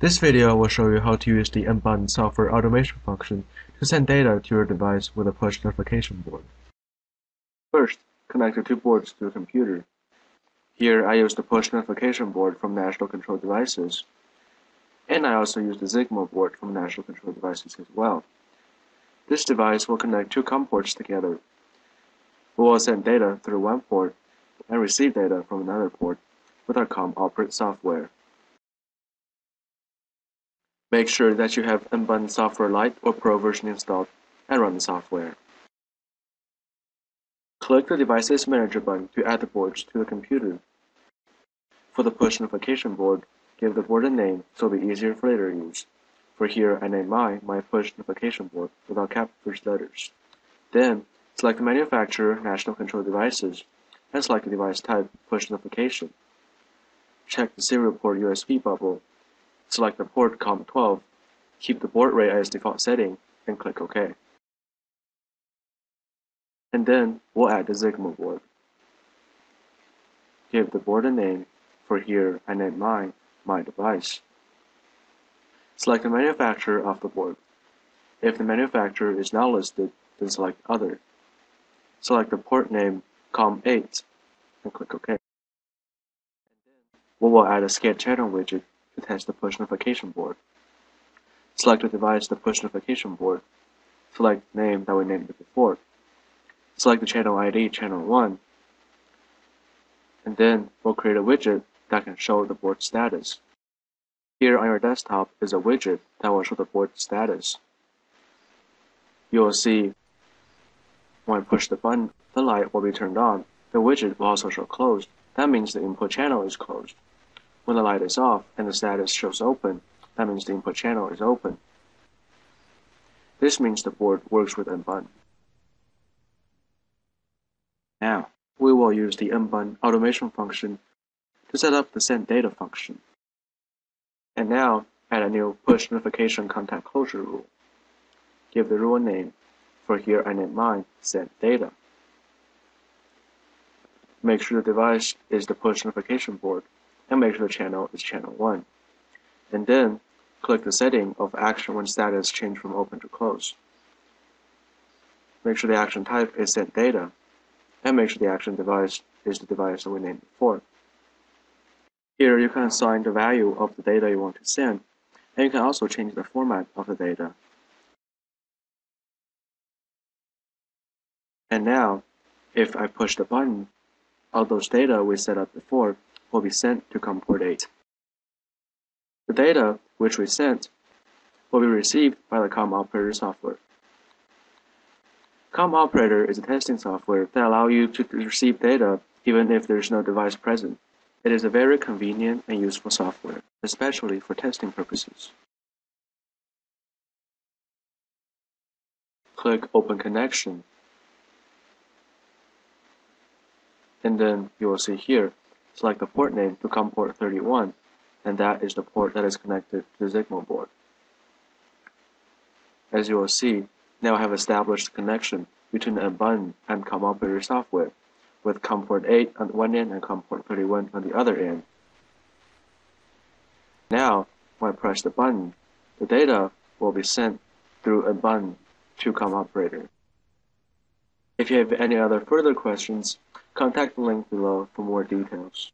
This video will show you how to use the N-Button software automation function to send data to your device with a push notification board. First, connect the two boards to a computer. Here I use the push notification board from National Control Devices, and I also use the Zigmo board from National Control Devices as well. This device will connect two COM ports together. We will send data through one port and receive data from another port with our COM operate software. Make sure that you have N-Button Software Lite or Pro version installed and run the software. Click the Devices Manager button to add the boards to the computer. For the push notification board, give the board a name so it'll be easier for later use. For here, I name mine my push notification board without cap first letters. Then, select the manufacturer, National Control Devices, and select the device type, push notification. Check the serial port USB bubble Select the port COM12, keep the baud rate as default setting, and click OK. And then we'll add the Zigmo board. Give the board a name, for here I name mine, my device. Select the manufacturer of the board. If the manufacturer is not listed, then select Other. Select the port name COM8 and click OK. And then we will add a scan channel widget attach the push notification board. Select the device the push notification board. Select name that we named it before. Select the channel ID channel 1. And then we'll create a widget that can show the board status. Here on your desktop is a widget that will show the board status. You will see when I push the button, the light will be turned on. The widget will also show closed. That means the input channel is closed. When the light is off and the status shows open, that means the input channel is open. This means the board works with N-Button. Now, we will use the N-Button automation function to set up the send data function. And now, add a new push notification contact closure rule. Give the rule a name. For here I name mine send data. Make sure the device is the push notification board and make sure the channel is channel 1. And then click the setting of action when status change from open to close. Make sure the action type is send data, and make sure the action device is the device that we named before. Here you can assign the value of the data you want to send, and you can also change the format of the data. And now, if I push the button, all those data we set up before will be sent to COM port 8. The data which we sent will be received by the COM operator software. COM operator is a testing software that allows you to receive data even if there is no device present. It is a very convenient and useful software, especially for testing purposes. Click Open Connection. And then you will see here Select the port name to COM port 31, and that is the port that is connected to the Zigmo board. As you will see, now I have established a connection between the N-Button and COM operator software, with COM port 8 on one end and COM port 31 on the other end. Now, when I press the button, the data will be sent through N-Button to COM operator. If you have any other further questions, contact the link below for more details.